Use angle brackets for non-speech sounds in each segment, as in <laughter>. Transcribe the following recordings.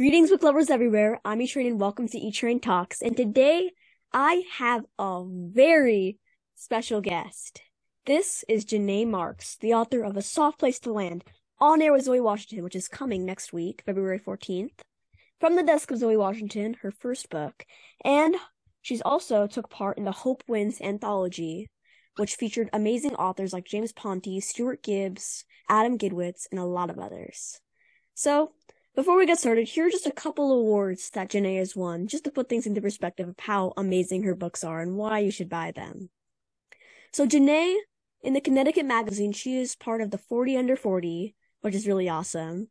Greetings, book lovers everywhere. I'm E-Train and welcome to E-Train Talks. And today I have a very special guest. This is Janae Marks, the author of A Soft Place to Land, on air with Zoe Washington, which is coming next week, February 14th. From the desk of Zoe Washington, her first book. And she's also took part in the Hope Wins anthology, which featured amazing authors like James Ponti, Stuart Gibbs, Adam Gidwitz, and a lot of others. So, before we get started, here are just a couple awards that Janae has won, just to put things into perspective of how amazing her books are and why you should buy them. So Janae, in the Connecticut magazine, she is part of the 40 under 40, which is really awesome.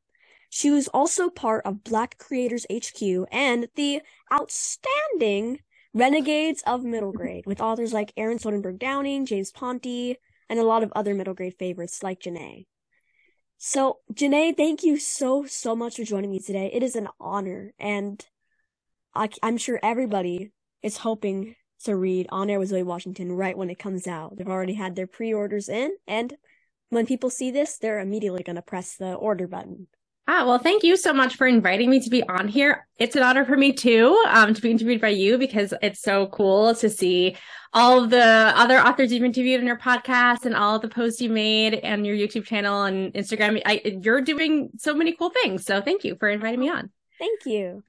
She was also part of Black Creators HQ and the outstanding Renegades of Middle Grade, with authors like Erin Soderberg Downing, James Ponti, and a lot of other middle grade favorites like Janae. So, Janae, thank you so, so much for joining me today. It is an honor, and I, am sure everybody is hoping to read On Air with Zoe Washington right when it comes out. They've already had their pre orders in, and when people see this, they're immediately going to press the order button. Ah, well, thank you so much for inviting me to be on here. It's an honor for me too, um, to be interviewed by you because it's so cool to see all of the other authors you've interviewed in your podcast and all the posts you made and your YouTube channel and Instagram. I, you're doing so many cool things. So thank you for inviting me on. Thank you.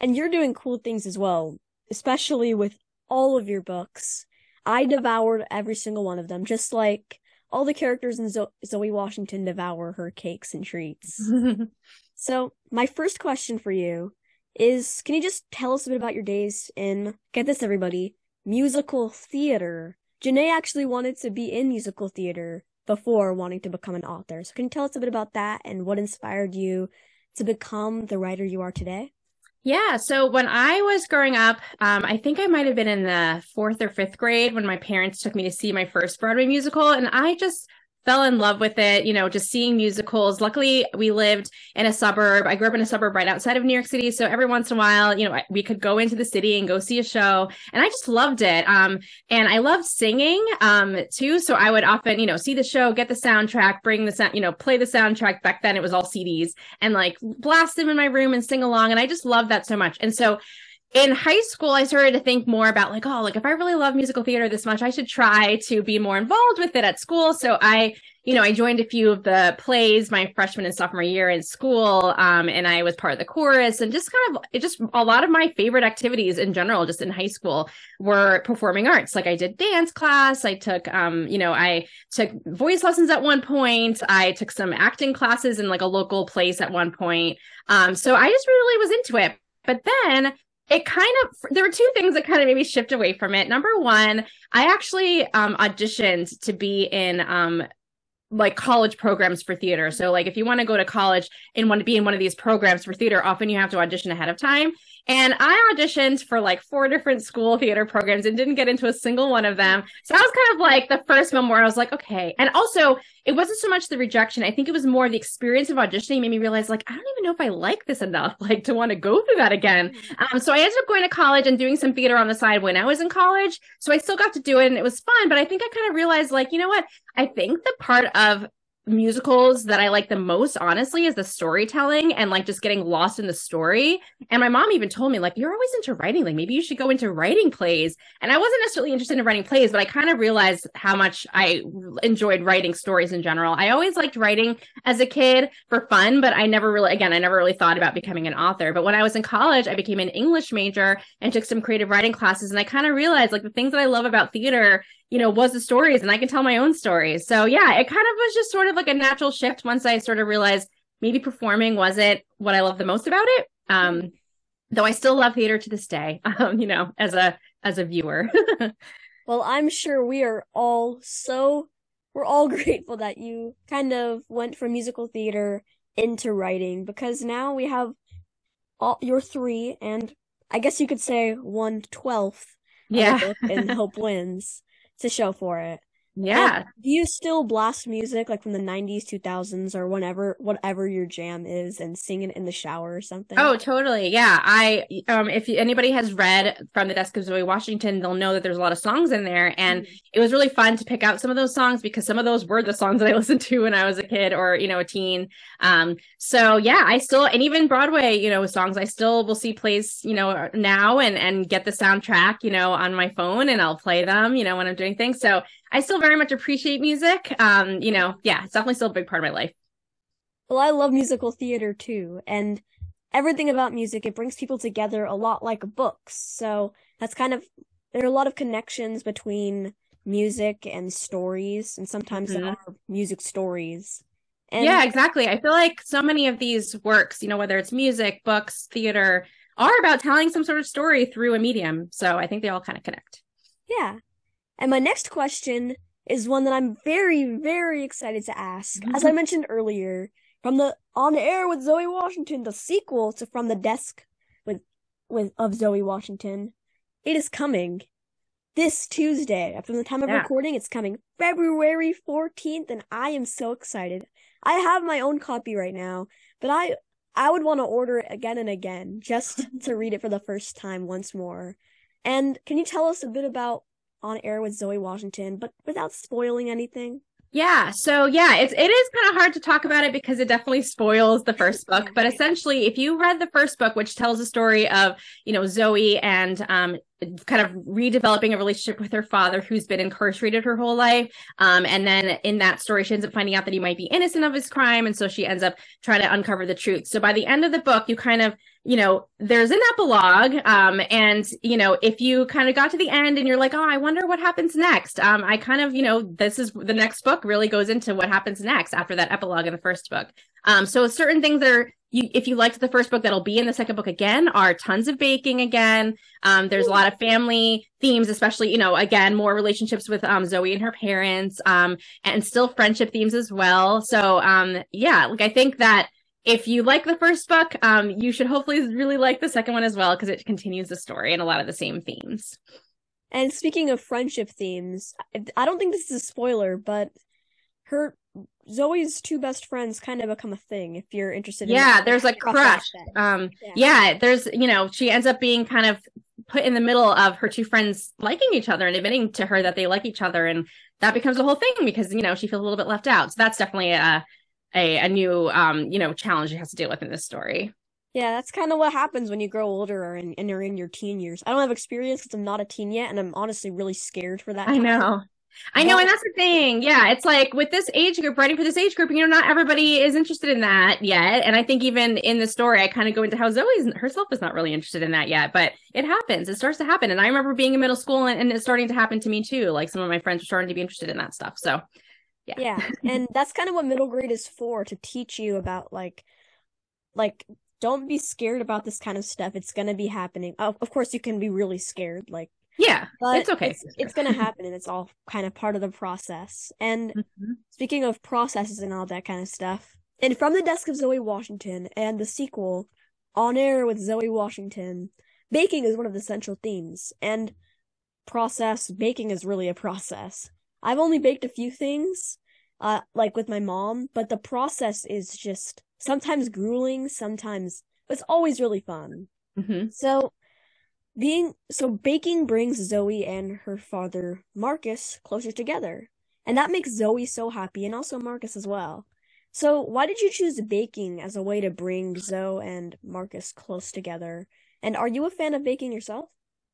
And you're doing cool things as well, especially with all of your books. I devoured every single one of them, just like all the characters in Zo- Zoe Washington devour her cakes and treats. <laughs> so, my first question for you is can you just tell us a bit about your days in, get this everybody, musical theater? Janae actually wanted to be in musical theater before wanting to become an author. So, can you tell us a bit about that and what inspired you to become the writer you are today? Yeah. So when I was growing up, um, I think I might have been in the fourth or fifth grade when my parents took me to see my first Broadway musical. And I just fell in love with it, you know, just seeing musicals. Luckily, we lived in a suburb. I grew up in a suburb right outside of New York City. So every once in a while, you know, we could go into the city and go see a show. And I just loved it. Um, and I loved singing, um, too. So I would often, you know, see the show, get the soundtrack, bring the sound, you know, play the soundtrack. Back then it was all CDs and like blast them in my room and sing along. And I just loved that so much. And so in high school, I started to think more about like, oh, like if I really love musical theater this much, I should try to be more involved with it at school. So I, you know, I joined a few of the plays my freshman and sophomore year in school. Um, and I was part of the chorus and just kind of, it just a lot of my favorite activities in general, just in high school were performing arts. Like I did dance class. I took, um, you know, I took voice lessons at one point. I took some acting classes in like a local place at one point. Um, so I just really was into it. But then it kind of there were two things that kind of made me shift away from it. Number one, I actually um, auditioned to be in um, like college programs for theater. So like if you want to go to college and want to be in one of these programs for theater, often you have to audition ahead of time. And I auditioned for like four different school theater programs and didn't get into a single one of them. So I was kind of like the first one where I was like, okay. And also, it wasn't so much the rejection. I think it was more the experience of auditioning made me realize like, I don't even know if I like this enough, <laughs> like to want to go through that again. Um, so I ended up going to college and doing some theater on the side when I was in college. So I still got to do it and it was fun. But I think I kind of realized like, you know what? I think the part of musicals that I like the most, honestly, is the storytelling and like just getting lost in the story. And my mom even told me, like, you're always into writing. Like, maybe you should go into writing plays. And I wasn't necessarily interested in writing plays, but I kind of realized how much I enjoyed writing stories in general. I always liked writing as a kid for fun, but I never really, again, I never really thought about becoming an author. But when I was in college, I became an English major and took some creative writing classes. And I kind of realized like the things that I love about theater you know, was the stories and I can tell my own stories. So yeah, it kind of was just sort of like a natural shift once I sort of realized maybe performing wasn't what I love the most about it. Um, though I still love theater to this day, <laughs> um, you know, as a, as a viewer. <laughs> well, I'm sure we are all so, we're all <laughs> grateful that you kind of went from musical theater into writing because now we have all your three and I guess you could say one twelfth yeah. in Hope Wins to show for it. Yeah. And do you still blast music like from the 90s, 2000s, or whenever, whatever your jam is and sing it in the shower or something? Oh, totally. Yeah. I, um, if anybody has read From the Desk of Zoe Washington, they'll know that there's a lot of songs in there. And mm-hmm. it was really fun to pick out some of those songs because some of those were the songs that I <laughs> listened to when I was a kid or, you know, a teen. Um, so yeah, I still, and even Broadway, you know, songs, I still will see plays, you know, now and, and get the soundtrack, you know, on my phone and I'll play them, you know, when I'm doing things. So I still very much appreciate music. Um, you know, yeah, it's definitely still a big part of my life. Well, I love musical theater too, and everything about music, it brings people together a lot like books. So that's kind of there are a lot of connections between music and stories, and sometimes mm-hmm. there are music stories. And yeah, exactly. I feel like so many of these works, you know, whether it's music, books, theater, are about telling some sort of story through a medium. So I think they all kind of connect. Yeah. And my next question is one that I'm very, very excited to ask. As I mm-hmm. mentioned earlier, from the On Air with Zoe Washington, the sequel to From the Desk with with of Zoe Washington, it is coming this Tuesday. From the time of yeah. recording, it's coming February 14th, and I am so excited. I have my own copy right now, but I I would want to order it again and again just <laughs> to read it for the first time once more. And can you tell us a bit about on air with Zoe Washington, but without spoiling anything. Yeah. So yeah, it's it is kind of hard to talk about it because it definitely spoils the first <laughs> book. But essentially, if you read the first book, which tells the story of, you know, Zoe and um kind of redeveloping a relationship with her father who's been incarcerated her whole life. Um, and then in that story, she ends up finding out that he might be innocent of his crime. And so she ends up trying to uncover the truth. So by the end of the book, you kind of you know, there's an epilogue. Um, and, you know, if you kind of got to the end and you're like, oh, I wonder what happens next. Um, I kind of, you know, this is the next book really goes into what happens next after that epilogue in the first book. Um, so certain things that are, you, if you liked the first book, that'll be in the second book again, are tons of baking again. Um, there's a lot of family themes, especially, you know, again, more relationships with, um, Zoe and her parents, um, and still friendship themes as well. So, um, yeah, like I think that, if you like the first book, um, you should hopefully really like the second one as well because it continues the story and a lot of the same themes. And speaking of friendship themes, I don't think this is a spoiler, but her Zoe's two best friends kind of become a thing if you're interested in Yeah, there's a crush. Um yeah. yeah, there's you know, she ends up being kind of put in the middle of her two friends liking each other and admitting to her that they like each other and that becomes a whole thing because you know, she feels a little bit left out. So that's definitely a a, a new um you know challenge she has to deal with in this story yeah that's kind of what happens when you grow older and, and you're in your teen years i don't have experience because i'm not a teen yet and i'm honestly really scared for that i know I know, and that's the thing. Yeah, it's like with this age group, writing for this age group, you know, not everybody is interested in that yet. And I think even in the story, I kind of go into how Zoe's herself is not really interested in that yet, but it happens. It starts to happen. And I remember being in middle school and, and it's starting to happen to me too. Like some of my friends are starting to be interested in that stuff. So yeah. Yeah. and that's kind of what middle grade is for to teach you about like like don't be scared about this kind of stuff. It's going to be happening. Of, of course you can be really scared like yeah, but it's okay. It's, it's going to happen and it's all kind of part of the process. And mm-hmm. speaking of processes and all that kind of stuff, and from the desk of Zoe Washington and the sequel, On Air with Zoe Washington, baking is one of the central themes. And process, baking is really a process. I've only baked a few things, uh, like with my mom, but the process is just sometimes grueling, sometimes it's always really fun. Mm-hmm. So, being so baking brings Zoe and her father Marcus closer together, and that makes Zoe so happy, and also Marcus as well. So, why did you choose baking as a way to bring Zoe and Marcus close together? And are you a fan of baking yourself?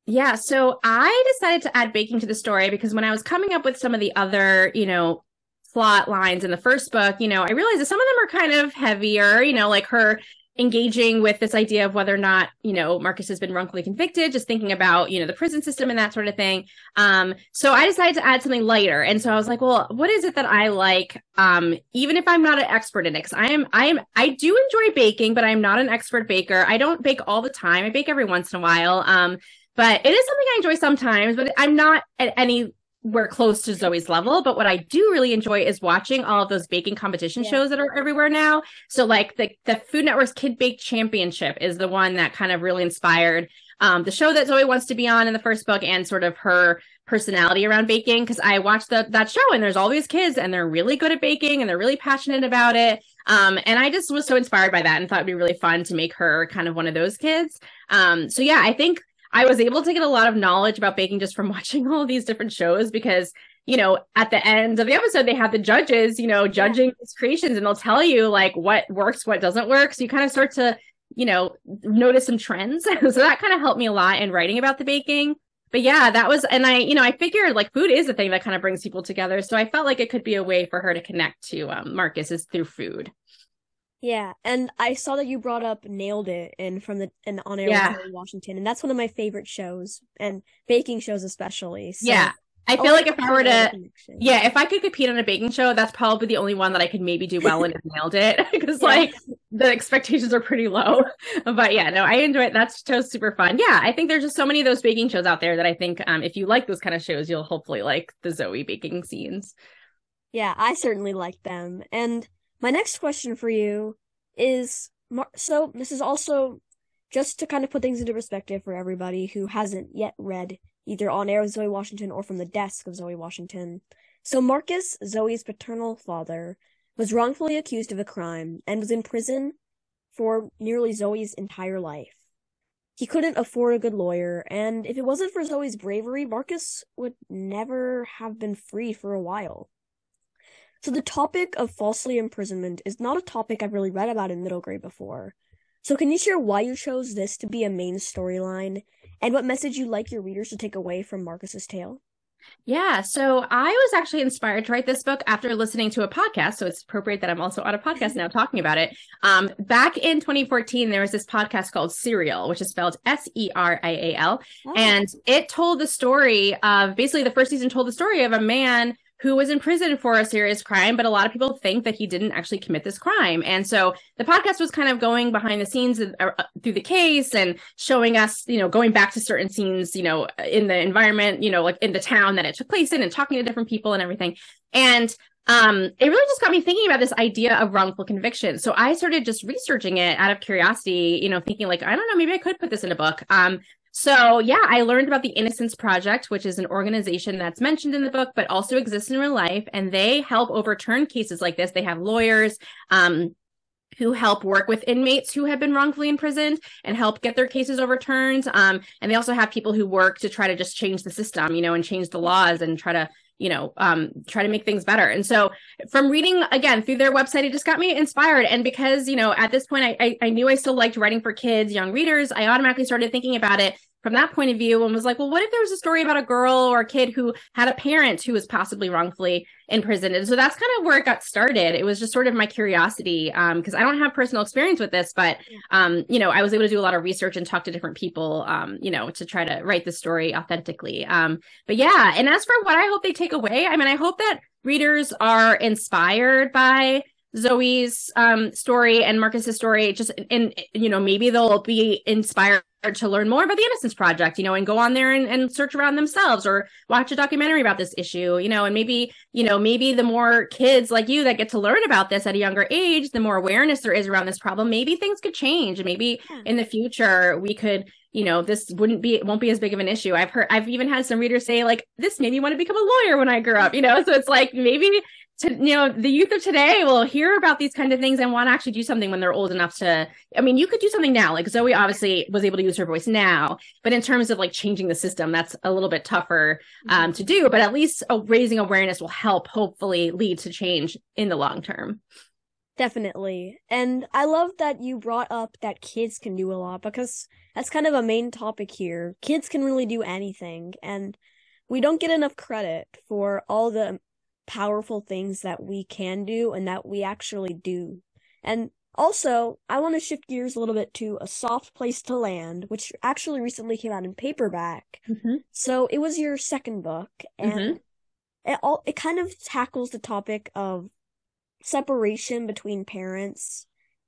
Yeah, so I decided to add baking to the story because when I was coming up with some of the other, you know, plot lines in the first book, you know, I realized that some of them are kind of heavier, you know, like her engaging with this idea of whether or not you know Marcus has been wrongfully convicted, just thinking about you know the prison system and that sort of thing. Um, so I decided to add something lighter, and so I was like, well, what is it that I like? Um, even if I'm not an expert in it, because I am, I am, I do enjoy baking, but I'm not an expert baker. I don't bake all the time. I bake every once in a while. Um, but it is something I enjoy sometimes, but I'm not at any we're close to Zoe's level, but what I do really enjoy is watching all of those baking competition yeah. shows that are everywhere now. So like the the Food Network's Kid Bake Championship is the one that kind of really inspired um, the show that Zoe wants to be on in the first book and sort of her personality around baking because I watched the, that show and there's all these kids and they're really good at baking and they're really passionate about it. Um, and I just was so inspired by that and thought it'd be really fun to make her kind of one of those kids. Um, so yeah, I think I was able to get a lot of knowledge about baking just from <laughs> watching all of these different shows because you know, at the end of the episode, they have the judges, you know, judging these creations and they'll tell you like what works, what doesn't work. So you kind of start to, you know, notice some trends. <laughs> so that kind of helped me a lot in writing about the baking. But yeah, that was, and I, you know, I figured like food is a thing that kind of brings people together. So I felt like it could be a way for her to connect to um, Marcus is through food. Yeah, and I saw that you brought up Nailed It and from the and on air yeah. Washington, and that's one of my favorite shows and baking shows especially. So yeah, I feel oh, like if I were to, yeah, if I could compete on a baking show, that's probably the only one that I could maybe do well and <laughs> nailed it because yeah. like the expectations are pretty low. <laughs> But yeah, no, I enjoy it. That's just super fun. Yeah, I think there's just so many of those baking shows out there that I think um, if you like those kind of shows, you'll hopefully like the Zoe baking scenes. Yeah, I certainly like them. And my next question for you is so this is also just to kind of put things into perspective for everybody who hasn't yet read either on air with Zoe Washington or from the desk of Zoe Washington. So Marcus, Zoe's paternal father, was wrongfully accused of a crime and was in prison for nearly Zoe's entire life. He couldn't afford a good lawyer, and if it wasn't for Zoe's bravery, Marcus would never have been free for a while. So the topic of falsely imprisonment is not a topic I've really read about in middle grade before. So can you share why you chose this to be a main storyline and what message you'd like your readers to take away from Marcus's tale? Yeah, so I was actually inspired to write this book after listening to a podcast. So it's appropriate that I'm also on a podcast now talking about it. Um, back in 2014, there was this podcast called Serial, which is spelled S E R I A L, oh. and it told the story of basically the first season told the story of a man who was in prison for a serious crime, but a lot of people think that he didn't actually commit this crime. And so the podcast was kind of going behind the scenes uh, through the case and showing us, you know, going back to certain scenes, you know, in the environment, you know, like in the town that it took place in and talking to different people and everything. And um, it really just got me thinking about this idea of wrongful conviction. So I started just researching it out of curiosity, you know, thinking like, I don't know, maybe I could put this in a book. Um, so, yeah, I learned about the Innocence Project, which is an organization that's mentioned in the book, but also exists in real life. And they help overturn cases like this. They have lawyers, um, who help work with inmates who have been wrongfully imprisoned and help get their cases overturned. Um, and they also have people who work to try to just change the system, you know, and change the laws and try to, you know, um, try to make things better. And so from reading again through their website, it just got me inspired. And because, you know, at this point, I, I, I knew I still liked writing for kids, young readers, I automatically started thinking about it from that point of view and was like, well, what if there was a story about a girl or a kid who had a parent who was possibly wrongfully imprisoned? And so that's kind of where it got started. It was just sort of my curiosity because um, I don't have personal experience with this, but um, you know, I was able to do a lot of research and talk to different people, um, you know, to try to write the story authentically. Um, but yeah, and as for what I hope they take away, I mean, I hope that readers are inspired by Zoe's um, story and Marcus's story, just and you know maybe they'll be inspired to learn more about the Innocence Project, you know, and go on there and, and search around themselves or watch a documentary about this issue, you know, and maybe you know maybe the more kids like you that get to learn about this at a younger age, the more awareness there is around this problem, maybe things could change, maybe yeah. in the future we could you know this wouldn't be it won't be as big of an issue. I've heard i've even had some readers say like this made me want to become a lawyer when i grew up you know? So it's like maybe to you know the youth of today will hear about these kind of things and want to actually do something when they're old enough to i mean you could do something now. Like zoe obviously was able to use her voice now but in terms of like changing the system that's a little bit tougher um, to do but at least uh, raising awareness will help hopefully lead to change in the long term. Definitely. And i love that you brought up that kids can do a lot because that's kind of a main topic here. Kids can really do anything and we don't get enough credit for all the powerful things that we can do and that we actually do. And also, I want to shift gears a little bit to A Soft Place to Land, which actually recently came out in paperback. Mm-hmm. So it was your second book, and mm-hmm. it all it kind of tackles the topic of separation between parents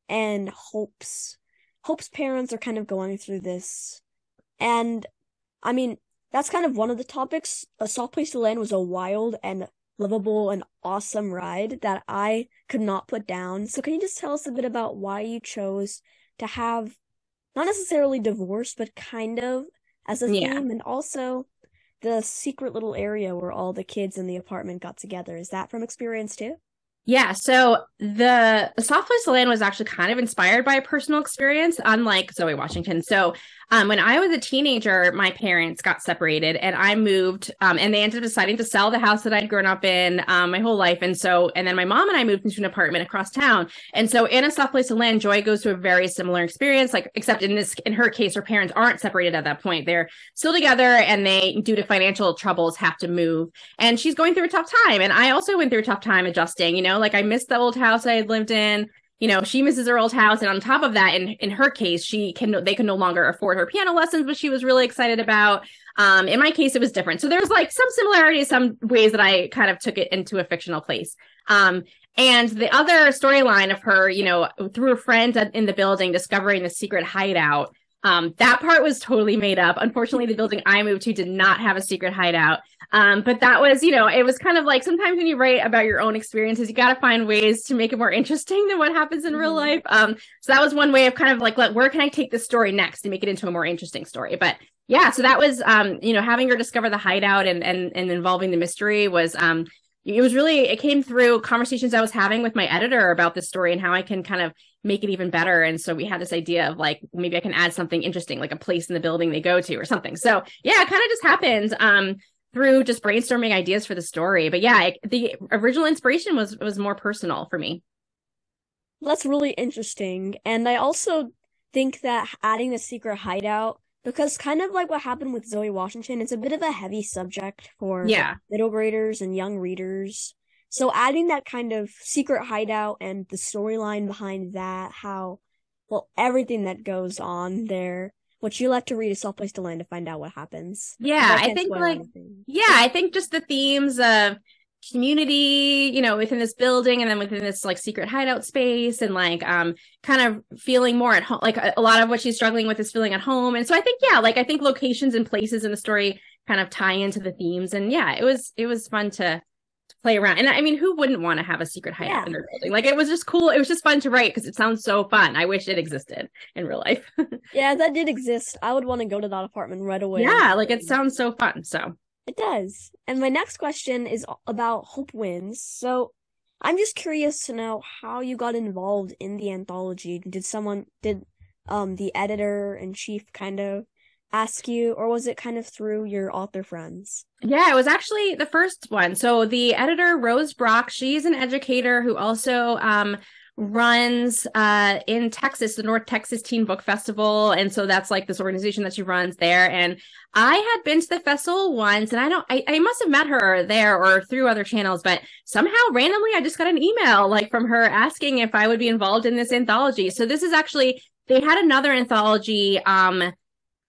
and Hope's Hope's parents are kind of going through this. And I mean, that's kind of one of the topics. A Soft Place to Land was a wild and livable and awesome ride that I could not put down. So can you just tell us a bit about why you chose to have not necessarily divorce, but kind of as a yeah. theme and also the secret little area where all the kids in the apartment got together. Is that from experience too? Yeah, so the, the Soft Place to Land was actually kind of inspired by a personal experience, unlike Zoe Washington. So um, when I was a teenager, my parents got separated and I moved, um, and they ended up deciding to sell the house that I'd grown up in um, my whole life. And so, and then my mom and I moved into an apartment across town. And so in a soft place to land, Joy goes through a very similar experience, like, except in this, in her case, her parents aren't separated at that point. They're still together and they, due to financial troubles, have to move. And she's going through a tough time. And I also went through a tough time adjusting, you know, like I missed the old house I had lived in you know she misses her old house and on top of that in in her case she can they can no longer afford her piano lessons which she was really excited about um in my case it was different so there's like some similarities some ways that i kind of took it into a fictional place um and the other storyline of her you know through her friends in the building discovering the secret hideout um, that part was totally made up. Unfortunately, the building I moved to did not have a secret hideout. Um, but that was, you know, it was kind of like sometimes when you write about your own experiences, you got to find ways to make it more interesting than what happens in mm-hmm. real life. Um, so that was one way of kind of like, let, where can I take this story next and make it into a more interesting story? But yeah, so that was, um, you know, having her discover the hideout and and and involving the mystery was, um, it was really it came through conversations I was having with my editor about this story and how I can kind of make it even better. And so we had this idea of like maybe I can add something interesting, like a place in the building they go to or something. So yeah, it kind of just happened. Um, through just brainstorming ideas for the story. But yeah, it, the original inspiration was was more personal for me. That's really interesting. And I also think that adding the secret hideout because kind of like what happened with Zoe Washington, it's a bit of a heavy subject for yeah. middle graders and young readers. So adding that kind of secret hideout and the storyline behind that, how well everything that goes on there which you'll have to read a soft place to land to find out what happens. Yeah, I, I think like anything. yeah, I think just the themes of community, you know, within this building and then within this like secret hideout space and like um kind of feeling more at home like a, a lot of what she's struggling with is feeling at home. And so I think yeah, like I think locations and places in the story kind of tie into the themes and yeah, it was it was fun to play around. And I mean, who wouldn't want to have a secret hideout yeah. in their building? Like it was just cool. It was just fun to write because it sounds so fun. I wish it existed in real life. <laughs> yeah, that did exist. I would want to go to that apartment right away. Yeah, like it sounds so fun. So it does. And my next question is about Hope Wins. So I'm just curious to know how you got involved in the anthology. Did someone did um the editor in chief kind of ask you, or was it kind of through your author friends? Yeah, it was actually the first one. So the editor, Rose Brock, she's an educator who also um, runs uh, in Texas, the North Texas Teen Book Festival. And so that's like this organization that she runs there. And I had been to the festival once and I don't, I, I must have met her there or through other channels, but somehow randomly I just got an email like from her asking if I would be involved in this anthology. So this is actually, they had another anthology um,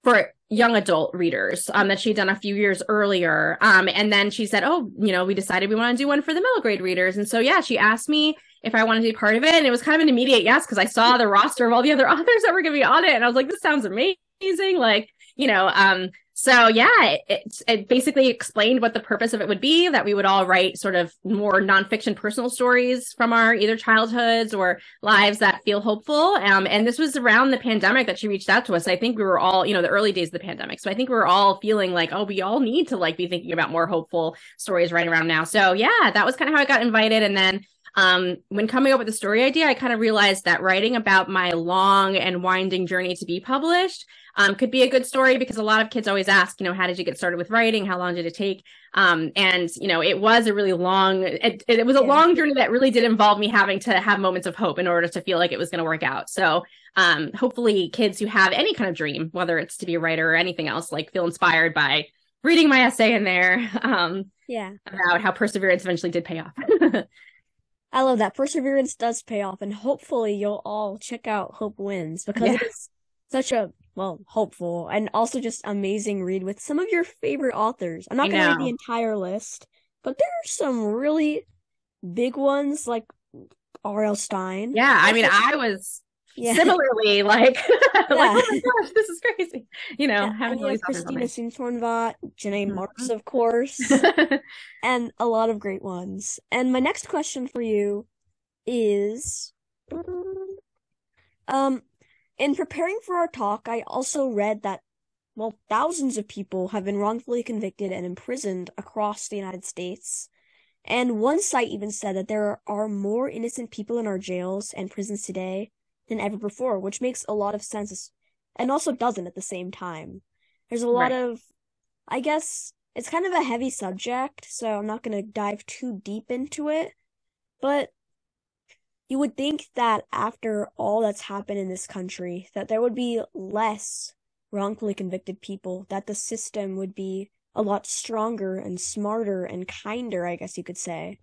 for young adult readers um, that she'd done a few years earlier. Um, and then she said, Oh, you know, we decided we want to do one for the middle grade readers. And so, yeah, she asked me if I wanted to be part of it. And it was kind of an immediate yes, because I saw the roster of all the other <laughs> authors that were going to be on it. And I was like, this sounds amazing. Like, you know, um, so yeah, it, it basically explained what the purpose of it would be that we would all write sort of more nonfiction personal stories from our either childhoods or lives that feel hopeful. Um, and this was around the pandemic that she reached out to us. I think we were all, you know, the early days of the pandemic. So I think we were all feeling like, oh, we all need to like be thinking about more hopeful stories right around now. So yeah, that was kind of how I got invited. And then um, when coming up with the story idea, I kind of realized that writing about my long and winding journey to be published um, could be a good story because a lot of kids always ask, you know, how did you get started with writing? How long did it take? Um, and you know, it was a really long, it, it was a yeah. long journey that really did involve me having to have moments of hope in order to feel like it was going to work out. So, um, hopefully kids who have any kind of dream, whether it's to be a writer or anything else, like feel inspired by reading my essay in there. <laughs> Um, yeah. About how perseverance eventually did pay off. <laughs> I love that. Perseverance does pay off, and hopefully you'll all check out Hope Wins because yeah. it's such a well, hopeful and also just amazing read with some of your favorite authors. I'm not gonna read the entire list, but there are some really big ones like R.L. Stine. Yeah, I mean, I was yeah. similarly <laughs> like, <laughs> like oh my gosh this is crazy you know yeah, having have christina soontornvat janae mm-hmm. marks of course <laughs> and a lot of great ones and my next question for you is um in preparing for our talk i also read that well, thousands of people have been wrongfully convicted and imprisoned across the United States. And one site even said that there are more innocent people in our jails and prisons today than ever before, which makes a lot of sense and also doesn't at the same time. There's a lot right. of, I guess, it's kind of a heavy subject, so I'm not going to dive too deep into it. But you would think that after all that's happened in this country, that there would be less wrongfully convicted people, that the system would be a lot stronger and smarter and kinder, I guess you could say.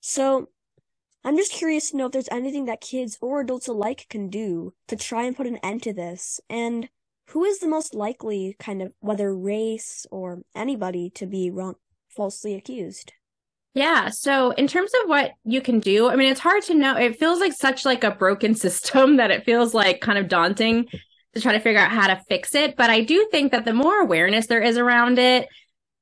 So, I'm just curious to know if there's anything that kids or adults alike can do to try and put an end to this, and who is the most likely kind of whether race or anybody to be wrong falsely accused? Yeah. So in terms of what you can do, I mean, it's hard to know. It feels like such like a broken <laughs> system that it feels like kind of daunting to try to figure out how to fix it. But I do think that the more awareness there is around it,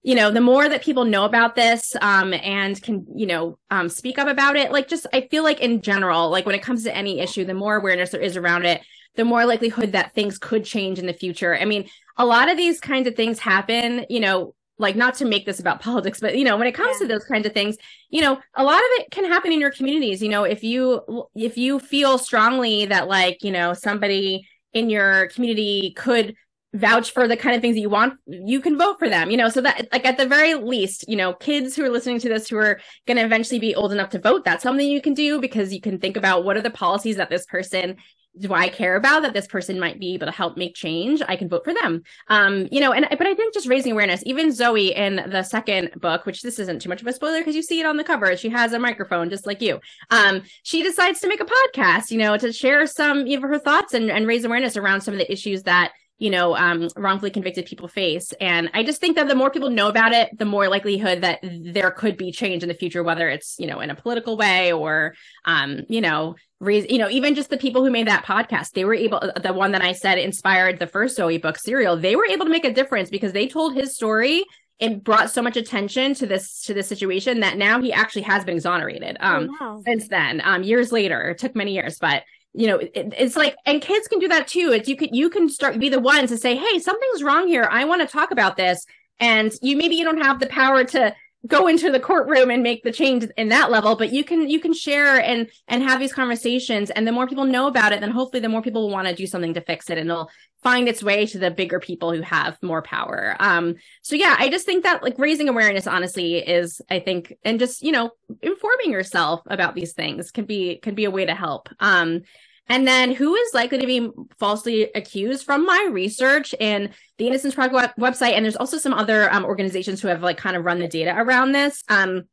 you know, the more that people know about this, um, and can, you know, um, speak up about it, like just, I feel like in general, like when it comes to any issue, the more awareness there is around it, the more likelihood that things could change in the future. I mean, a lot of these kinds of things happen, you know, like not to make this about <laughs> politics, but you know, when it comes yeah. to those kinds of things, you know, a lot of it can happen in your communities. You know, if you if you feel strongly that like, you know, somebody in your community could vouch for the kind of things that you want, you can vote for them, you know, so that like at the very least, you know, kids who are listening to this who are going to eventually be old enough to vote, that's something you can do because you can think about what are the policies that this person do I care about that this person might be able to help make change? I can vote for them. Um, you know, and but I think just raising awareness, even Zoe in the second book, which this isn't too much of a spoiler because you see it on the cover, she has a microphone just like you. Um, she decides to make a podcast, you know, to share some of her thoughts and, and raise awareness around some of the issues that you know, um, wrongfully convicted people face. And I just think that the more people know about it, the more likelihood that there could be change in the future, whether it's, you know, in a political way or, um, you know, re- you know, even just the people who made that podcast, they were able, the one that I said inspired the first Zoe book, Serial, they were able to make a difference because they told his story and brought so much attention to this to this situation that now he actually has been exonerated um oh, wow. since then um years later it took many years but you know it, it's like and kids can do that too. It's you can you can start be the one to say hey something's wrong here. I want to talk about this. And you maybe you don't have the power to go into the courtroom and make the change in that level but you can you can share and and have these conversations and the more people know about it then hopefully the more people will want to do something to fix it and it'll find its way to the bigger people who have more power. Um so yeah i just think that like raising awareness honestly is i think and just you know informing yourself about these things can be can be a way to help. Um and then who is likely to be falsely accused from my research and the Innocence Project website. And there's also some other um, organizations who have like kind of run the data around this. Um,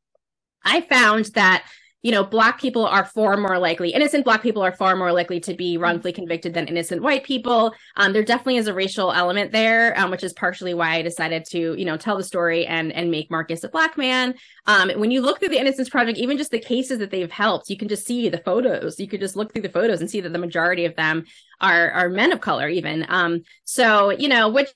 I found that you know, black people are far more likely, innocent black people are far more likely to be wrongfully convicted than innocent white people. Um, there definitely is a racial element there, um, which is partially why I decided to, you know, tell the story and and make Marcus a black man. Um, when you look through the Innocence Project, even just the cases that they've helped, you can just see the photos. You could just look through the photos and see that the majority of them are are men of color, even. Um, so you know, which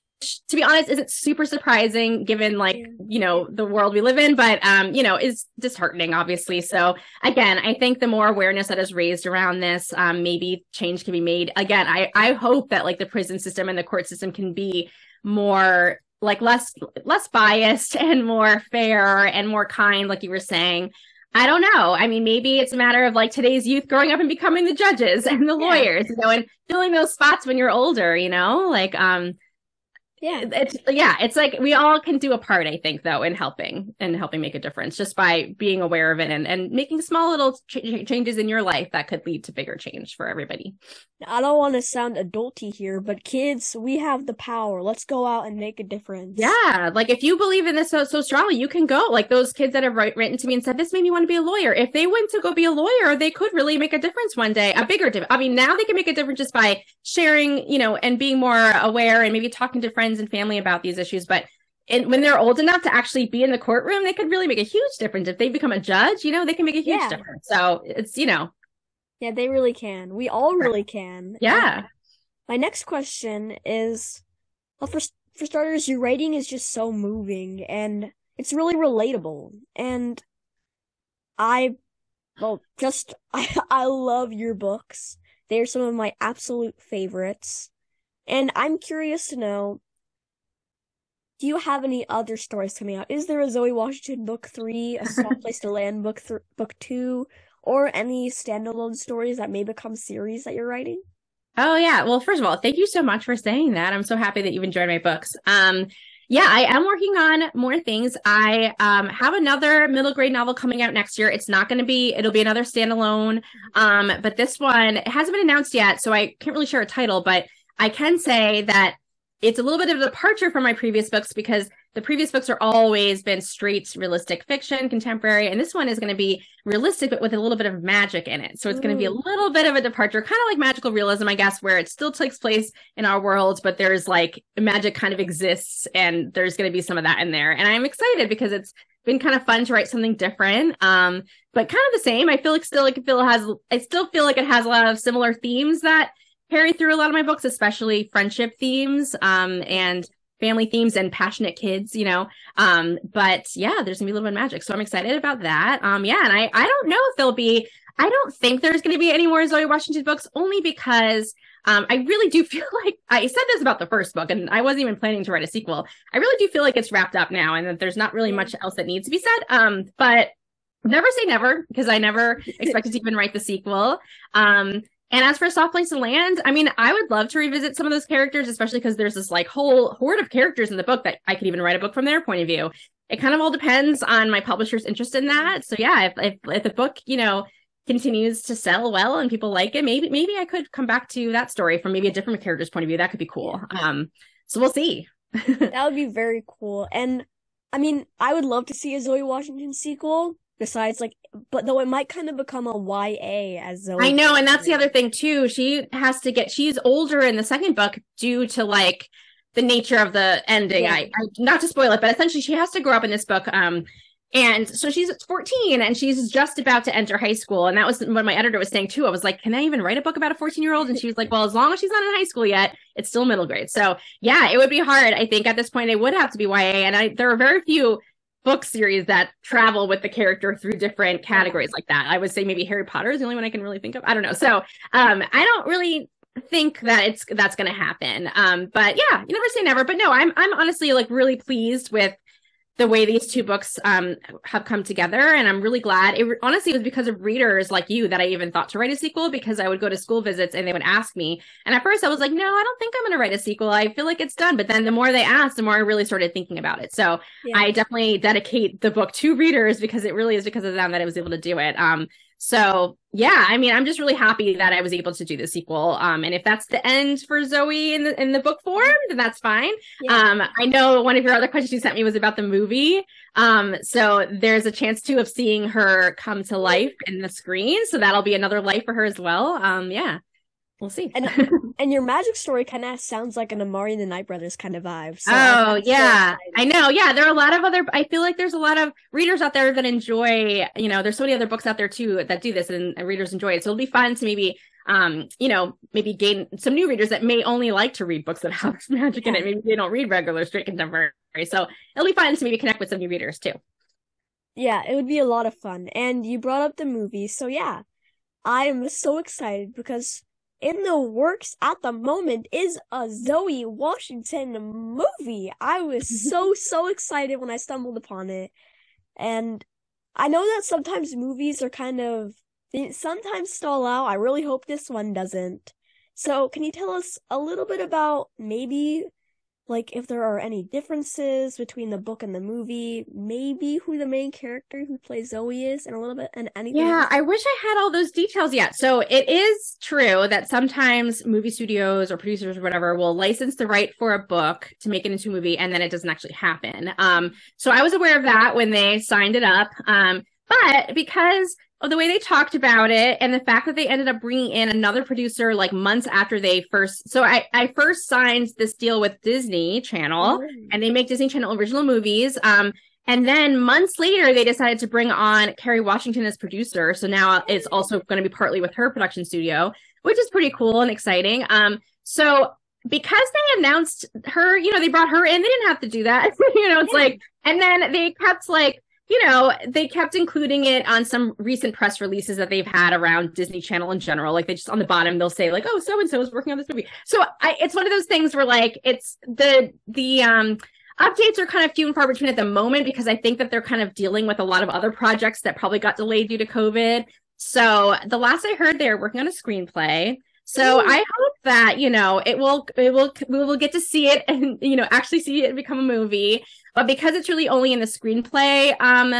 to be honest isn't super surprising given like you know the world we live in but um you know is disheartening obviously. So again i think the more awareness that is raised around this um maybe change can be made. Again i i hope that like the prison system and the court system can be more like less less biased <laughs> and more fair and more kind like you were saying. I don't know. I mean, maybe it's a matter of like today's youth growing up and becoming the judges <laughs> and the lawyers, you know, and filling those spots when you're older, you know, like, um, yeah. It's yeah it's like we all can do a part i think though in helping and helping make a difference just by being aware of it and, and making small little ch- changes in your life that could lead to bigger change for everybody. I don't want to sound adulty here but kids we have the power. Let's go out and make a difference. Yeah like if you believe in this so, so strongly you can go. Like those kids that have written to me and said this made me want to be a lawyer. If they went to go be a lawyer they could really make a difference one day a bigger difference i mean now they can make a difference just by sharing you know and being more aware and maybe talking to friends friends and family about these issues, but and when they're old enough to actually be in the courtroom, they could really make a huge difference. If they become a judge, you know, they can make a huge yeah. difference. So it's, you know. Yeah, they really can. We all really can. Yeah. And my next question is well, for, for starters, your writing is just so moving and it's really relatable. And I, well, just, I, <laughs> I love your books. They're some of my absolute favorites. And I'm curious to know do you have any other stories coming out? Is there a Zoe Washington book three, a Small Place to Land book th- book two, or any standalone stories that may become series that you're writing? Oh yeah. Well, first of all, thank you so much for saying that. I'm so happy that you've enjoyed my books. Um, yeah, I am working on more things. I um, have another middle grade novel coming out next year. It's not going to be, it'll be another standalone. Um, but this one it hasn't been announced yet, so I can't really share a title, but I can say that it's a little bit of a departure from my previous books because the previous books are always been straight realistic fiction, contemporary, and this one is going to be realistic but with a little bit of magic in it. So it's going to be a little bit of a departure, kind of like magical realism, I guess, where it still takes place in our world, but there's like magic kind of exists, and there's going to be some of that in there. And I'm excited because it's been kind of fun to write something different, um, but kind of the same. I feel like still like it feel has I still feel like it has a lot of similar themes that carry through a lot of my books, especially friendship themes um, and family themes and passionate kids, you know. Um, but yeah, there's gonna be a little bit of magic. So I'm excited about that. Um, yeah, and I I don't know if there'll be I don't think there's gonna be any more Zoe Washington books, only because um, I really do <laughs> feel like I said this about the first book, and I wasn't even planning to write a sequel. I really do feel like it's wrapped up now, and that there's not really much else that needs to be said. Um, but never say never because I never <laughs> expected to even write the sequel. Um, and as for Soft Place to Land, I mean, I would love to revisit some of those characters, especially because there's this like whole horde of characters in the book that I could even write a book from their point of view. It kind of all depends on my publisher's interest in that. So yeah, if if, if the book, you know, continues to sell well and people like it, maybe maybe I could come back to that story from maybe a different character's point of view. That could be cool. Um, so we'll see. <laughs> that would be very cool. And I mean, I would love to see a Zoe Washington sequel besides like but though it might kind of become a YA as Zoe. I know, and that's the other thing too. She has to get she's older in the second book due to like the nature of the ending. Yeah. I, I not to spoil it, but essentially she has to grow up in this book. Um and so she's 14 and she's just about to enter high school. And that was what my editor was saying too. I was like, can I even write a book about a 14 year old? And she was like, well, as long as she's not in high school yet, it's still middle grade. So yeah, it would be hard. I think at this point, it would have to be YA. And I, there are very few book series that travel with the character through different categories like that. I would say maybe Harry Potter is the only one I can really think of. I don't know. So um, I don't really think that it's that's going to happen. Um, but yeah, you never say never. But no, I'm I'm honestly like really pleased with the way these two books um, have come together. And I'm really glad. It honestly it was because of readers like you that I even thought to write a sequel because I would go to school visits and they would ask me. And at first I was like, no, I don't think I'm going to write a sequel. I feel like it's done. But then the more they asked, the more I really started thinking about it. So yeah. I definitely dedicate the book to readers because it really is because of them that I was able to do it. Um, so yeah, I mean, I'm just really happy that I was able to do the sequel. Um, and if that's the end for Zoe in the in the book form, then that's fine. Yeah. Um, I know one of your other questions you sent me was about the movie. Um, so there's a chance too of seeing her come to life in the screen. So that'll be another life for her as well. Um, yeah we'll see. And <laughs> and your magic story kind of sounds like an Amari and the Night Brothers kind of vibe. So oh yeah, I know. Yeah, there are a lot of other. I feel like there's a lot of readers out there that enjoy. You know, there's so many other books out there too that do this, and, and readers enjoy it. So it'll be fun to maybe um, you know, maybe gain some new readers that may only like to read books that have <laughs> magic in it. Maybe they don't read regular straight contemporary. So it'll be fun to maybe connect with some new readers too. Yeah, it would be a lot of fun. And you brought up the movie, so yeah, I am so excited because in the works at the moment is a Zoe Washington movie. I was <laughs> so, so excited when I stumbled upon it. And I know that sometimes movies are kind of, they sometimes stall out. I really hope this one doesn't. So, can you tell us a little bit about maybe like if there are any differences between the book and the movie, maybe who the main character who plays Zoe is, and a little bit and anything. Yeah, I wish I had all those details yet. So it is true that sometimes movie studios or producers or whatever will license the right for a book to make it into a movie, and then it doesn't actually happen. Um, so I was aware of that when they signed it up. Um, but because of the way they talked about it and the fact that they ended up bringing in another producer like months after they first so i i first signed this deal with disney channel oh. and they make disney channel original movies um and then months later they decided to bring on kerry washington as producer so now it's also going to be partly with her production studio which is pretty cool and exciting um so because they announced her you know they brought her in they didn't have to do that <laughs> you know it's yeah. like and then they kept like you know, they kept including it on some recent press releases that they've had around Disney Channel in general. Like they just on the bottom they'll say like, "Oh, so and so is working on this movie." So I, it's one of those things where like it's the the um updates are kind of few and far between at the moment because I think that they're kind of dealing with a lot of other projects that probably got delayed due to COVID. So the last I heard, they're working on a screenplay. So. I hope that you know it will it will we will get to see it <laughs> and you know actually see it become a movie. But because it's really only in the screenplay um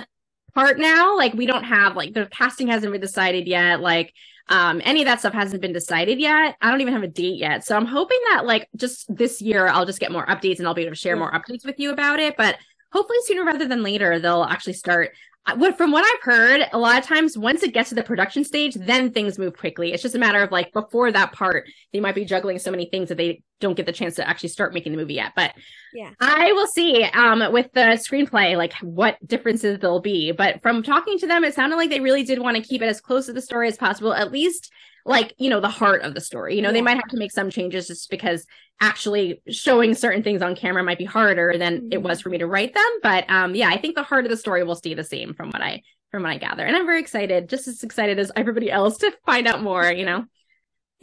part now, like we don't have like the casting hasn't been decided yet. Like um any of that stuff hasn't been decided yet. I don't even have a date yet. So I'm hoping that like just this year I'll just get more updates and I'll be able to share more updates with you about it. But hopefully sooner rather than later they'll actually start what from what I've heard, a lot of times once it gets to the production stage, then things move quickly. It's just a matter of like before that part, they might be juggling so many things that they don't get the chance to actually start making the movie yet. But yeah, I will see um with the screenplay like what differences there'll be. But from talking to them, it sounded like they really did want to keep it as close to the story as possible, at least like you know the heart of the story you know yeah. they might have to make some changes just because actually showing certain things on camera might be harder than mm-hmm. it was for me to write them but um yeah i think the heart of the story will stay the same from what i from what i gather and i'm very excited just as excited as everybody else to find out more you know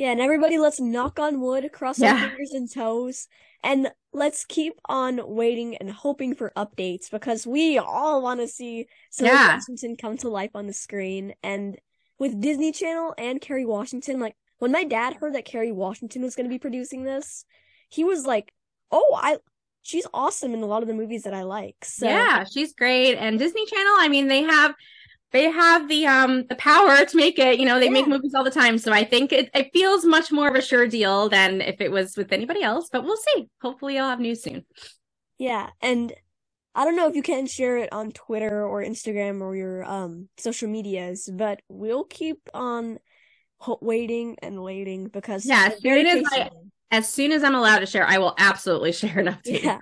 yeah and everybody let's knock on wood cross yeah. our fingers and toes and let's keep on waiting and hoping for updates because we all want to see Zoe yeah. Washington come to life on the screen and with Disney Channel and Kerry Washington, like when my dad heard that Kerry Washington was going to be producing this, he was like, "Oh, I she's awesome in a lot of the movies that I like." So Yeah, she's great. And Disney Channel, I mean, they have they have the um the power to make it, you know, they yeah. make movies all the time. So I think it, it feels much more of a sure deal than if it was with anybody else, but we'll see. Hopefully I'll have news soon. Yeah, and I don't know if you can share it on Twitter or Instagram or your um social medias, but we'll keep on waiting and waiting because yeah, as soon as I, as soon as I'm allowed to share, I will absolutely <laughs> share an update. Yeah.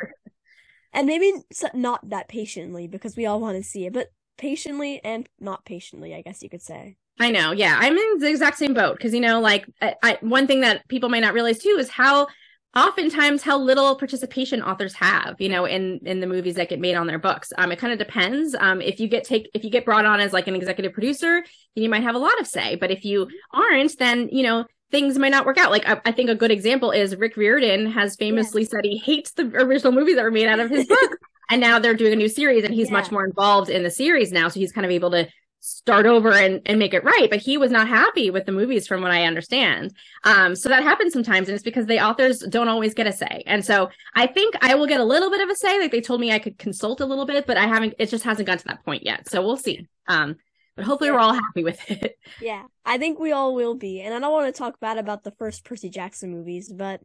and maybe not that patiently because we all want to see it, but patiently and not patiently, I guess you could say. I know. Yeah, I'm in the exact same boat because you know, like, I, I, one thing that people might not realize too is how oftentimes how little participation authors have you know in in the movies that get made on their books um it kind of depends um if you get take if you get brought on as like an executive producer then you might have a lot of say but if you aren't then you know things might not work out. Like i, I think a good example is rick riordan has famously yeah. said he hates the original movies that were made out of his book. <laughs> And now they're doing a new series and he's yeah. much more involved in the series now. So he's kind of able to start over and, and make it right. But he was not happy with the movies from what i understand. Um so that happens sometimes and it's because the authors don't always get a say. And so i think i will get a little bit of a say. Like they told me i could consult a little bit but i haven't it just hasn't gotten to that point yet. So we'll see. Um but hopefully we're all happy with <laughs> it. Yeah i think we all will be and i don't want to talk bad about the first percy jackson movies but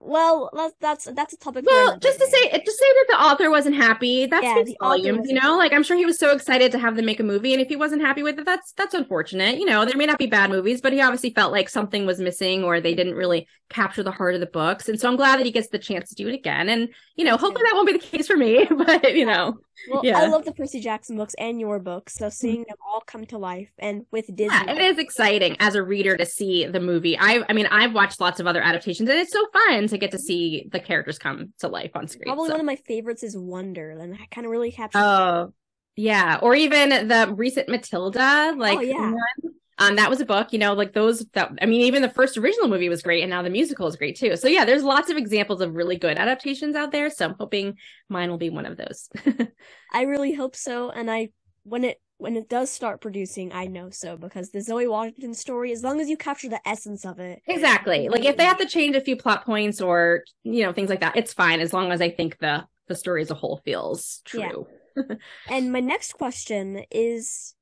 well, that's that's that's a topic. Well, just to say, just say that the author wasn't happy. That's yeah, volumes, you know. Like I'm sure he was so excited to have them make a movie, and if he wasn't happy with it, that's that's unfortunate. You know, there may not be bad movies, but he obviously felt like something was missing, or they didn't really capture the heart of the books. And so I'm glad that he gets the chance to do it again. And you know, hopefully that won't be the case for me, <laughs> but you know. Well, yeah. I love the Percy Jackson books and your books, so mm-hmm. seeing them all come to life and with Disney. Yeah, it is exciting as a reader to see the movie. I I mean, I've watched lots of other adaptations and it's so fun to get to see the characters come to life on screen. Probably so. one of my favorites is Wonder, and that kind of really captures. Oh, yeah, or even the recent Matilda, like oh, yeah. One um, that was a book, you know, like those that I mean, even the first original movie was great, and now the musical is great too. So yeah, there's lots of examples of really good adaptations out there. So I'm hoping mine will be one of those. <laughs> I really hope so, and I when it when it does start producing, I know so because the Zoe Washington story, as long as you capture the essence of it. Exactly. Like if they have to change a few plot points or you know things like that, it's fine as long as I think the the story as a whole feels true. Yeah. <laughs> and my next question is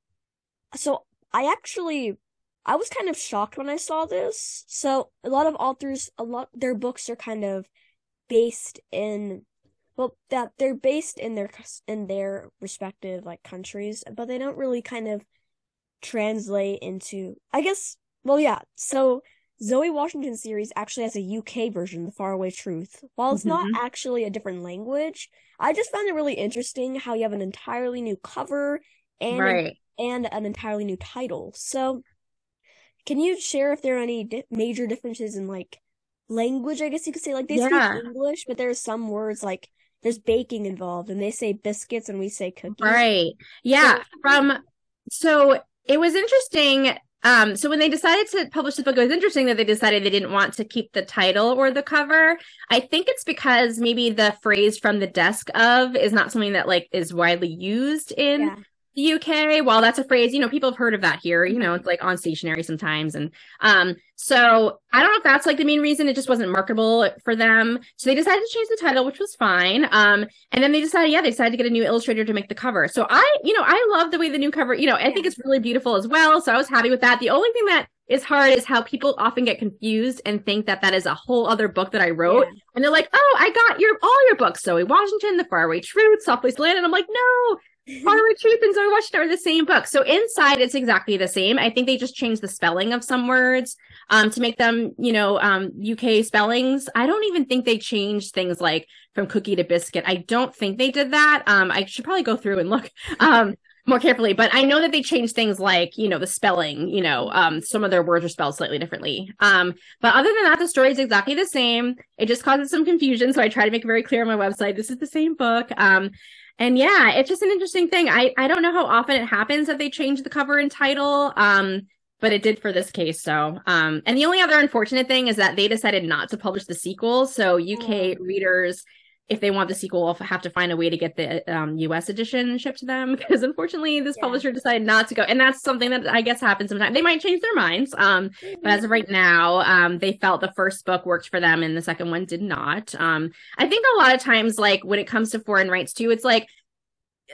so I actually I was kind of shocked when I saw this. So a lot of authors, a lot their books are kind of based in well that they're based in their in their respective like countries, but they don't really kind of translate into I guess well yeah. So Zoe Washington series actually has a UK version, The Faraway Truth. While it's mm-hmm. not actually a different language, I just found it really interesting how you have an entirely new cover and right and an entirely new title. So, can you share if there are any di- major differences in like language? I guess you could say like they yeah. speak English, but there's some words like there's baking involved, and they say biscuits and we say cookies. Right. Yeah. So, From so it was interesting Um, so when they decided to publish the book, it was interesting that they decided they didn't want to keep the title or the cover. I think it's because maybe the phrase from the desk of is not something that like is widely used in yeah the UK, while that's a phrase, you know, people have heard of that here, you know, it's like on stationary sometimes. And um, so I don't know if that's like the main reason. It just wasn't marketable for them. So they decided to change the title, which was fine. Um, and then they decided, yeah, they decided to get a new illustrator to make the cover. So I, you know, I love the way the new cover, you know, I think it's really beautiful as well. So I was happy with that. The only thing that is hard is how people often get confused and think that that is a whole other book that I wrote. Yeah. And they're like, oh, I got your, all your books. Zoe Washington, The Faraway Truth, Soft Place Land. And I'm like, no, Faraway Truth and Zoe Washington are the same book. So inside it's exactly the same. I think they just changed the spelling of some words um, to make them, you know, um, UK spellings. I don't even think they changed things like from cookie to biscuit. I don't think they did that. Um, I should probably go through and look <laughs> um, more carefully, but I know that they changed things like, you know, the spelling, you know, um, some of their words are spelled slightly differently. Um, but other than that, the story is exactly the same. It just causes some confusion. So I try to make it very clear on my website. This is the same book. And yeah, it's just an interesting thing. I I don't know how often it happens that they change the cover and title. Um, but it did for this case. So, um, and the only other unfortunate thing is that they decided not to publish the sequel. So UK oh. readers if they want the sequel, I'll have to find a way to get the um, US edition shipped to them <laughs> because unfortunately this yeah. publisher decided not to go. And that's something that I guess happens sometimes. They might change their minds. Um, mm-hmm. but as of right now, um, they felt the first book worked for them and the second one did not. Um, I think a lot of times, like when it comes to foreign rights too, it's like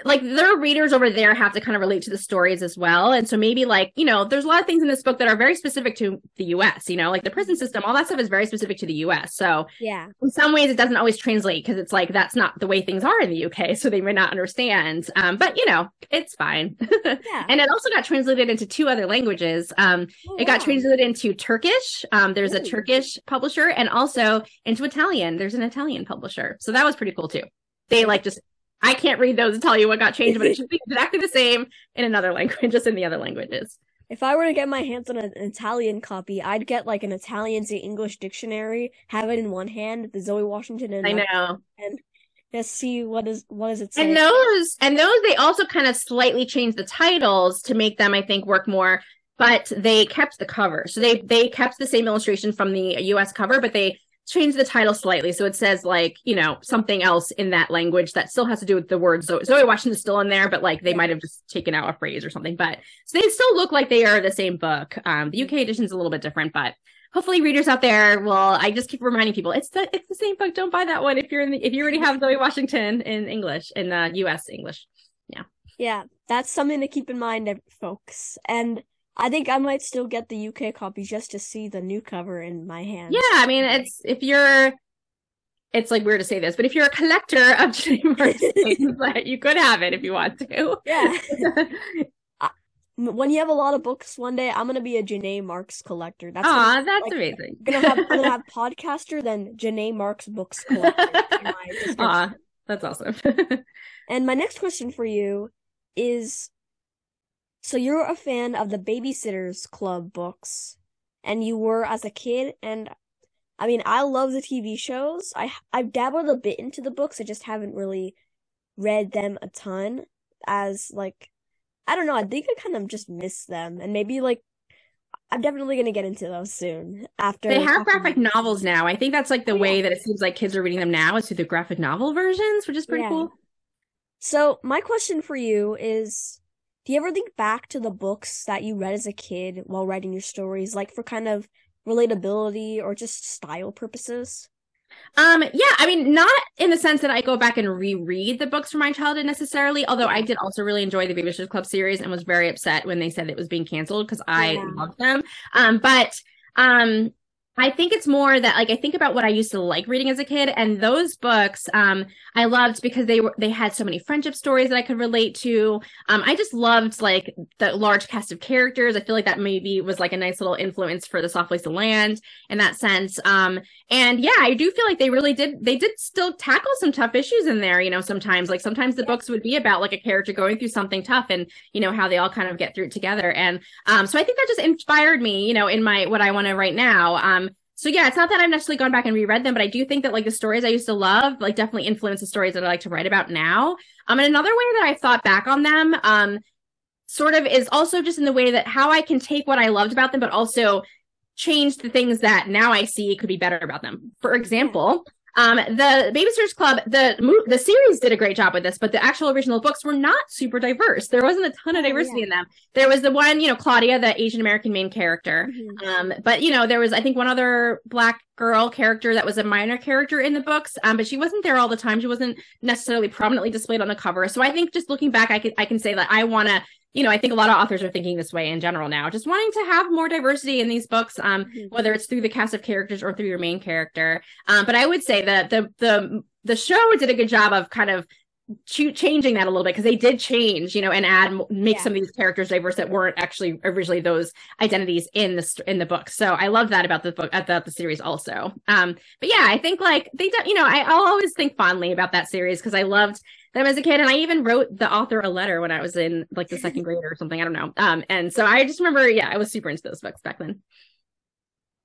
like their readers over there have to kind of relate to the stories as well. And so maybe like, you know, there's a lot of things in this book that are very specific to the US, you know, like the prison system, all that stuff is very specific to the US. So yeah, in some ways it doesn't always translate because it's like that's not the way things are in the UK. So they may not understand. Um, but you know, it's fine. <laughs> Yeah. and it also got translated into two other languages. Um, oh, it got wow. translated into Turkish. Um, there's Ooh. a Turkish publisher and also into Italian. There's an Italian publisher. So that was pretty cool too. They like just I can't read those and tell you what got changed, but it should be <laughs> exactly the same in another language, just in the other languages. If I were to get my hands on an Italian copy, I'd get like an Italian to English dictionary, have it in one hand, the Zoe Washington, and I know, and just see what is what does it say. And those, and those, they also kind of slightly changed the titles to make them, I think, work more. But they kept the cover, so they they kept the same illustration from the U.S. cover, but they change the title slightly. So it says like you know something else in that language that still has to do with the word zoe, washington is still in there but like they might have just taken out a phrase or something. But so they still look like they are the same book. Um the uk edition is a little bit different but hopefully readers out there will i just keep reminding people it's the it's the same book. Don't buy that one if you're in the if you already have zoe washington in english in the us english. Yeah. Yeah that's something to keep in mind folks. And I think I might still get the UK copy just to see the new cover in my hand. Yeah, I mean, it's if you're, it's like weird to say this, but if you're a collector of <laughs> Janae Marks, <laughs> you could have it if you want to. Yeah. <laughs> Uh, when you have a lot of books one day, I'm gonna be a Janae Marks collector. That's Aw, that's like, amazing. I'm gonna have I'm gonna have podcaster then Janae Marks books collector. Aw, that's awesome. and my next question for you is so you're a fan of the Babysitters Club books, and you were as a kid. And I mean, I love the TV shows. I I've dabbled a bit into the books. I just haven't really read them a ton. As like, I don't know. I think I kind of just miss them, and maybe like I'm definitely gonna get into those soon. After they have graphic novels now, I think that's like the oh, way that it seems like kids are reading them now is through the graphic novel versions, which is pretty yeah. cool. So my question for you is do you ever think back to the books that you read as a kid while writing your stories, like for kind of relatability or just style purposes? Um, yeah, I mean, not in the sense that I go back and reread the books from my childhood necessarily, although I did also really enjoy the Babysitters Club series and was very upset when they said it was being canceled because I yeah. loved them. Um, but um I think it's more that like I think about what I used to like reading as a kid and those books um I loved because they were they had so many friendship stories that I could relate to. Um I just loved like the large cast of characters. I feel like that maybe was like a nice little influence for the soft place to land in that sense. Um and yeah, I do feel like they really did they did still tackle some tough issues in there, you know, sometimes like sometimes the books would be about like a character going through something tough and you know how they all kind of get through it together. And um so I think that just inspired me, you know, in my what I want to write now. Um so yeah, it's not that I've necessarily gone back and reread them, but I do think that like the stories I used to love, like definitely influence the stories that I like to write about now. Um, and another way that I thought back on them, um, sort of is also just in the way that how I can take what I loved about them, but also change the things that now I see could be better about them. For example, um, the Babysitters Club, the the series did a great job with this, but the actual original books were not super diverse. There wasn't a ton of oh, diversity yeah. in them. There was the one, you know, Claudia, the Asian American main character. Mm-hmm. Um, but you know, there was I think one other black girl character that was a minor character in the books, um, but she wasn't there all the time. She wasn't necessarily prominently displayed on the cover. So I think just looking back, I can I can say that I want to you know, I think a lot of authors are thinking this way in general now, just wanting to have more diversity in these books, um, mm-hmm. whether it's through the cast of characters or through your main character. Um, but I would say that the the the show did a good job of kind of changing that a little bit because they did change, you know, and add make yeah. some of these characters diverse that weren't actually originally those identities in the in the book. So I love that about the book about the series also. Um, but yeah, I think like they, don't, you know, I, I'll always think fondly about that series because I loved them as a kid, and I even wrote the author a letter when I was in like the second grade or something. I don't know. Um, and so I just remember, yeah, I was super into those books back then.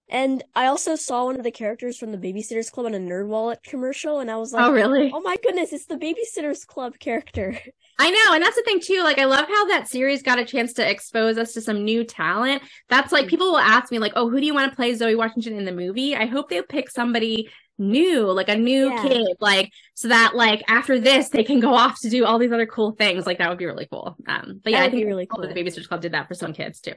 And I also saw one of the characters from the Babysitters Club on a Nerd Wallet commercial, and I was like, "Oh, really? Oh my goodness, it's the Babysitters Club character." I know, and that's the thing too. Like, I love how that series got a chance to expose us to some new talent. That's like mm-hmm. people will ask me, like, "Oh, who do you want to play Zoe Washington in the movie?" I hope they pick somebody new, like a new yeah. kid, like so that like after this they can go off to do all these other cool things. Like that would be really cool. Um, but yeah, I think really cool. The Babysitters Club did that for some kids too.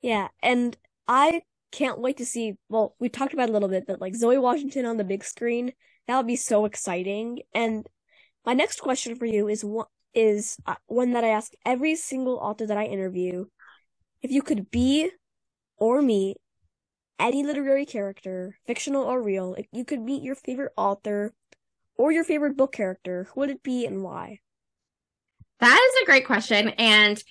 Yeah, and I can't wait to see. Well, we talked about a little bit, but like Zoe Washington on the big screen, that would be so exciting. And my next question for you is one is uh, one that I ask every single author that I interview. If you could be or meet any literary character, fictional or real, if you could meet your favorite author or your favorite book character, who would it be and why? That is a great question. And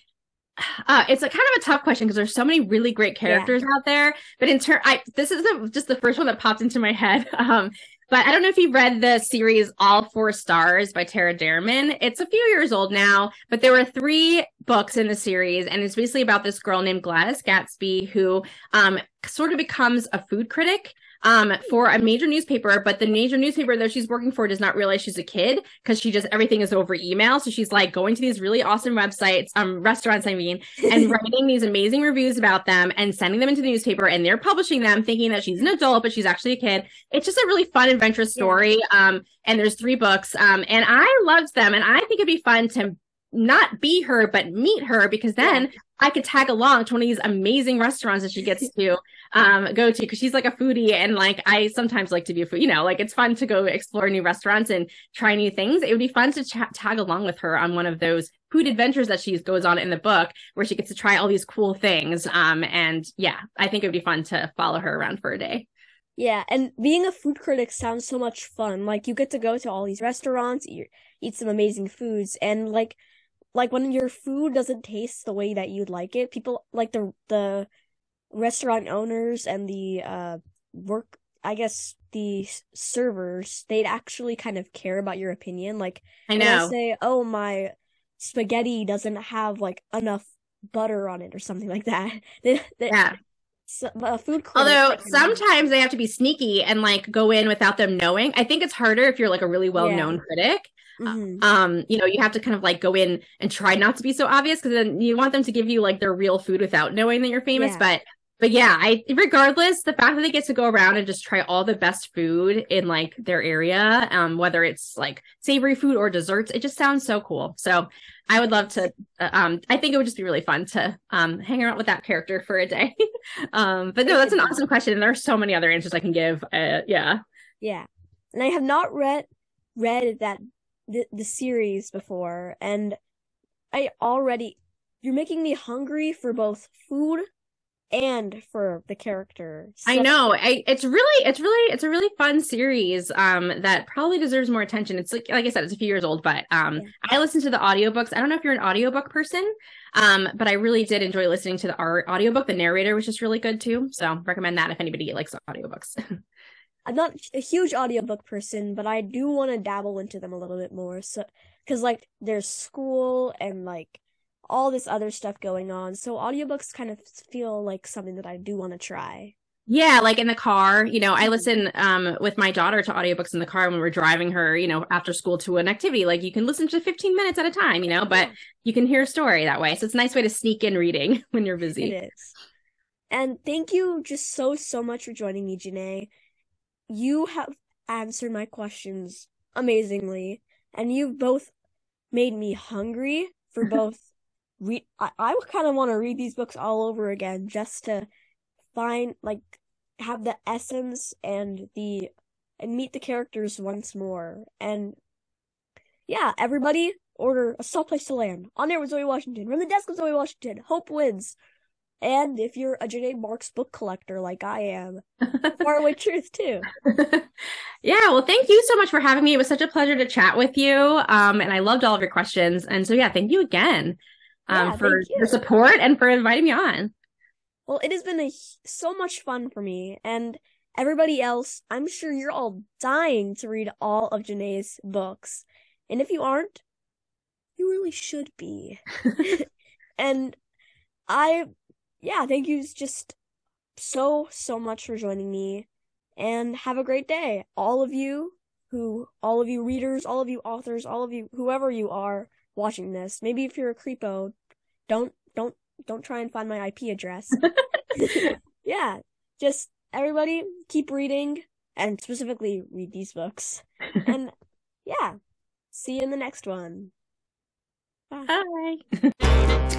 uh, it's a kind of a tough question because there's so many really great characters yeah. out there. But in turn, I this is the, just the first one that popped into my head. <laughs> Um, but I don't know if you've read the series All Four Stars by Tara Dairman. It's a few years old now, but there were three books in the series, and it's basically about this girl named Gladys Gatsby who um, sort of becomes a food critic um, for a major newspaper, but the major newspaper that she's working for does not realize she's a kid because she just everything is over email. So she's like going to these really awesome websites, um, restaurants, I mean, and <laughs> writing these amazing reviews about them and sending them into the newspaper, and they're publishing them, thinking that she's an adult, but she's actually a kid. It's just a really fun, adventurous story. Um, and there's three books, um, and I loved them, and I think it'd be fun to not be her but meet her because then yeah. I could tag along to one of these amazing restaurants that she gets <laughs> to um, go to because she's like a foodie and like I sometimes like to be a food. You know, like it's fun to go explore new restaurants and try new things. It would be fun to ch- tag along with her on one of those food adventures that she goes on in the book where she gets to try all these cool things. Um, and yeah, I think it would be fun to follow her around for a day. Yeah, and being a food critic sounds so much fun. Like you get to go to all these restaurants, eat, eat some amazing foods, and like like when your food doesn't taste the way that you'd like it, people like the the restaurant owners and the uh work I guess the servers they'd actually kind of care about your opinion. Like I know say, oh my spaghetti doesn't have like enough butter on it or something like that. <laughs> they, they, yeah. So, uh, food although sometimes they have to be sneaky and like go in without them knowing i think it's harder if you're like a really well-known yeah. critic Mm-hmm. Um, you know, you have to kind of like go in and try not to be so obvious because then you want them to give you like their real food without knowing that you're famous. Yeah. But but yeah, I regardless, the fact that they get to go around and just try all the best food in like their area, um, whether it's like savory food or desserts, it just sounds so cool. So I would love to. Uh, um, I think it would just be really fun to um hang out with that character for a day. <laughs> um, but no, that's an awesome question, and there are so many other answers I can give. Uh, yeah, yeah, and I have not read read that the the series before, and I already you're making me hungry for both food and for the character. So- I know. I it's really it's really it's a really fun series um that probably deserves more attention. It's like like I said it's a few years old, but um yeah. I listen to the audiobooks. I don't know if you're an audiobook person, um but I really did enjoy listening to the art audiobook. The narrator was just really good too. So recommend that if anybody likes audiobooks. <laughs> I'm not a huge audiobook person, but I do want to dabble into them a little bit more. So, because like there's school and like all this other stuff going on, so audiobooks kind of feel like something that I do want to try. Yeah, like in the car, you know, I Mhm. listen um with my daughter to audiobooks in the car when we're driving her, you know, after school to an activity. Like you can listen to 15 minutes at a time, you know, but you can hear a story that way. So it's a nice way to sneak in reading <laughs> when you're busy. It is. And thank you just so, so much for joining me, Janae. You have answered my questions amazingly, and you've both made me hungry for <laughs> both read I, I kind of want to read these books all over again just to find like have the essence and the and meet the characters once more. And yeah, everybody order a soft place to land. On air with Zoe Washington. From the desk of Zoe Washington. Hope wins. And if you're a Janae Marks book collector like I am, <laughs> Faraway Truth too. <laughs> yeah, well, thank you so much for having me. It was such a pleasure to chat with you. Um, and I loved all of your questions. And so yeah, thank you again um Yeah, for your support and for inviting me on. Well, it has been a, so much fun for me and everybody else. I'm sure you're all dying to read all of Janae's books. And if you aren't, you really should be. <laughs> and I, yeah, thank you just so, so much for joining me and have a great day. All of you who, all of you readers, all of you authors, all of you, whoever you are watching this, maybe if you're a creepo, don't, don't, don't try and find my IP address. <laughs> <laughs> yeah, just everybody keep reading and specifically read these books. <laughs> and yeah, see you in the next one. Bye. Bye.